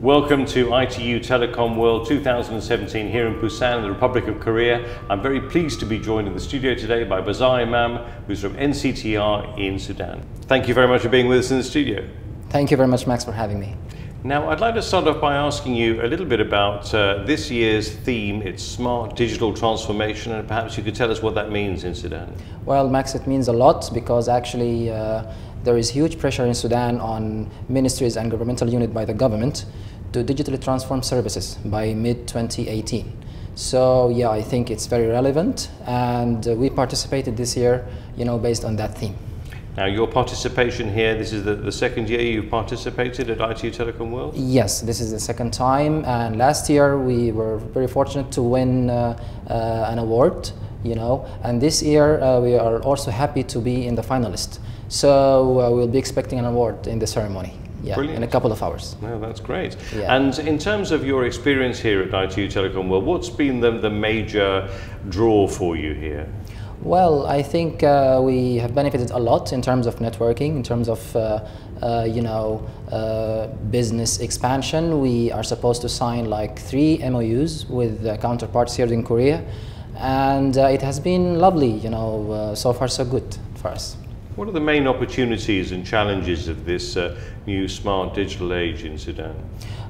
Welcome to ITU Telecom World 2017 here in Busan, the Republic of Korea. I'm very pleased to be joined in the studio today by Bazara Imam, who's from NCTR in Sudan. Thank you very much for being with us in the studio. Thank you very much, Max, for having me. Now, I'd like to start off by asking you a little bit about uh, this year's theme. It's smart digital transformation, and perhaps you could tell us what that means in Sudan. Well, Max, it means a lot because actually uh, there is huge pressure in Sudan on ministries and governmental units by the government to digitally transform services by mid-2018. So yeah, I think it's very relevant and uh, we participated this year, you know, based on that theme. Now your participation here, this is the, the second year you've participated at ITU Telecom World? Yes, this is the second time and last year we were very fortunate to win uh, uh, an award, you know, and this year uh, we are also happy to be in the finalist. So uh, we'll be expecting an award in the ceremony yeah, Brilliant. in a couple of hours. No, that's great. Yeah. And in terms of your experience here at ITU Telecom World, what's been the, the major draw for you here? Well, I think uh, we have benefited a lot in terms of networking, in terms of uh, uh, you know uh, business expansion. We are supposed to sign like three MOUs with counterparts here in Korea, and uh, it has been lovely. You know, uh, so far so good for us. What are the main opportunities and challenges of this uh, new smart digital age in Sudan?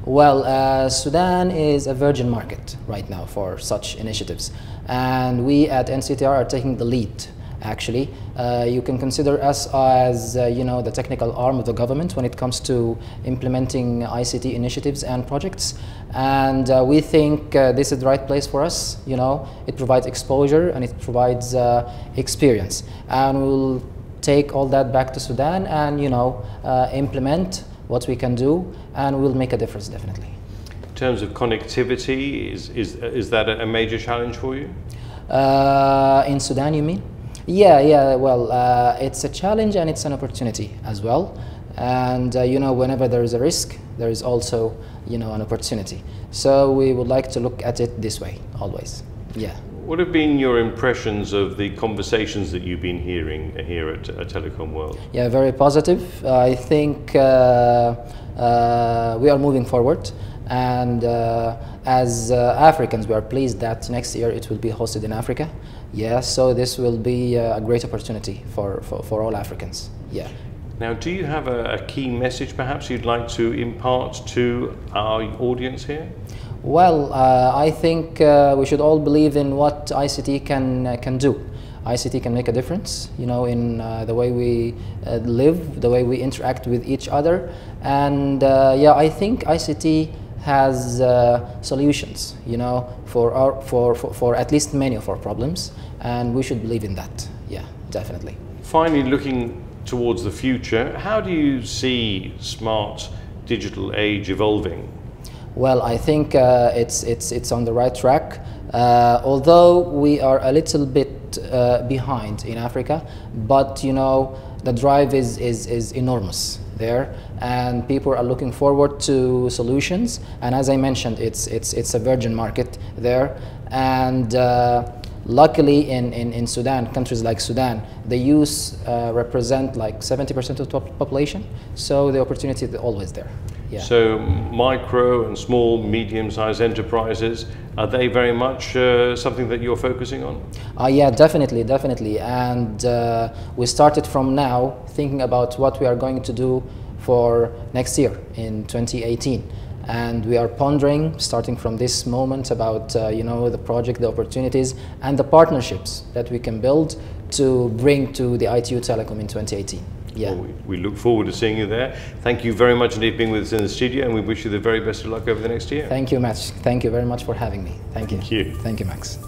Well, uh, Sudan is a virgin market right now for such initiatives. And we at NCTR are taking the lead actually. Uh, you can consider us as, uh, you know, the technical arm of the government when it comes to implementing ICT initiatives and projects. And uh, we think uh, this is the right place for us, you know. It provides exposure and it provides uh, experience. And we'll take all that back to Sudan and you know uh, implement what we can do and we'll make a difference definitely. In terms of connectivity, is, is, is that a major challenge for you? Uh, in Sudan, you mean? Yeah, yeah, well, uh, it's a challenge and it's an opportunity as well. And, uh, you know, whenever there is a risk, there is also, you know, an opportunity. So we would like to look at it this way, always. Yeah. What have been your impressions of the conversations that you've been hearing here at, at Telecom World? Yeah, very positive. I think uh, uh, we are moving forward. And uh, as uh, Africans, we are pleased that next year it will be hosted in Africa. Yeah, so this will be uh, a great opportunity for, for, for all Africans. Yeah. Now, do you have a, a key message perhaps you'd like to impart to our audience here? Well, uh, I think uh, we should all believe in what ICT can uh, can do. ICT can make a difference, you know, in uh, the way we uh, live, the way we interact with each other, and uh, yeah, I think ICT has solutions, you know, for our for, for for at least many of our problems, and we should believe in that. Yeah, definitely. Finally, looking towards the future, how do you see smart digital age evolving? Well, I think uh, it's, it's, it's on the right track. Uh, although we are a little bit uh, behind in Africa, but you know, the drive is, is, is enormous there and people are looking forward to solutions and as I mentioned it's, it's, it's a virgin market there and uh, luckily in, in, in Sudan, countries like Sudan, the youth uh, represent like 70% of the population so the opportunity is always there. Yeah. So micro and small, medium-sized enterprises, are they very much uh, something that you're focusing on? Uh, yeah, definitely, definitely. And uh, we started from now thinking about what we are going to do for next year in 2018 and we are pondering starting from this moment about uh, you know the project the opportunities and the partnerships that we can build to bring to the ITU Telecom in 2018 yeah. Well, we, we, look forward to seeing you there. Thank you very much indeed for being with us in the studio, and we wish you the very best of luck over the next year. Thank you, Max. Thank you very much for having me. Thank you. Thank you. Thank you, Max.